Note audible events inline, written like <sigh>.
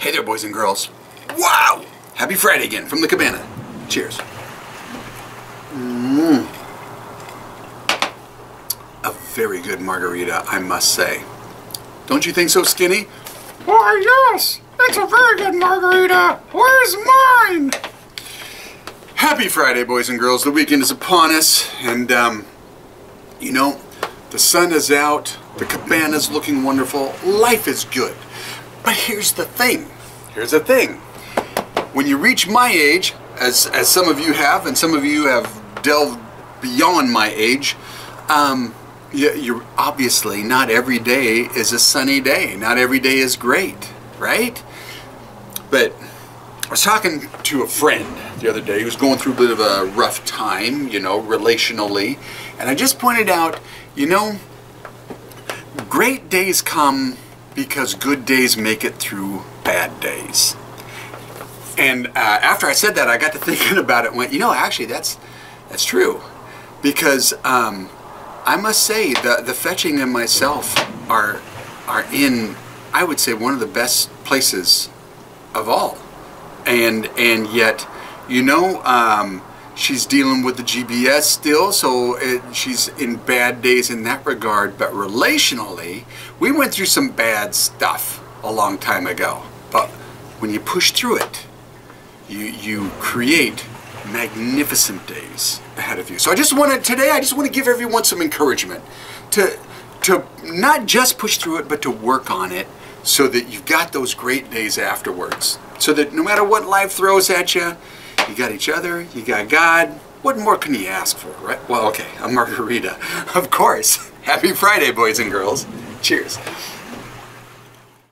Hey there, boys and girls. Wow! Happy Friday again from the cabana. Cheers. Mmm. A very good margarita, I must say. Don't you think so, Skinny? Why, yes! It's a very good margarita! Where's mine? Happy Friday, boys and girls. The weekend is upon us, and, um, you know, the sun is out, the cabana's looking wonderful, life is good. But here's the thing. Here's the thing. When you reach my age, as, as some of you have, and some of you have delved beyond my age, um, you, you're obviously not every day is a sunny day. Not every day is great, right? But I was talking to a friend the other day who was going through a bit of a rough time, you know, relationally, and I just pointed out, you know, great days come because good days make it through bad days. And uh, after I said that, I got to <laughs> thinking about it. and Went, you know, actually, that's that's true, because um, I must say the the fetching and myself are are in, I would say, one of the best places of all, and and yet, you know. Um, she's dealing with the GBS still, so it, she's in bad days in that regard. But relationally, we went through some bad stuff a long time ago. But when you push through it, you you create magnificent days ahead of you. So I just want to today. I just want to give everyone some encouragement to to not just push through it, but to work on it so that you've got those great days afterwards. So that no matter what life throws at you, you got each other, you got God. What more can you ask for, right? Well, okay, a margarita. <laughs> Of course. Happy Friday, boys and girls. Cheers.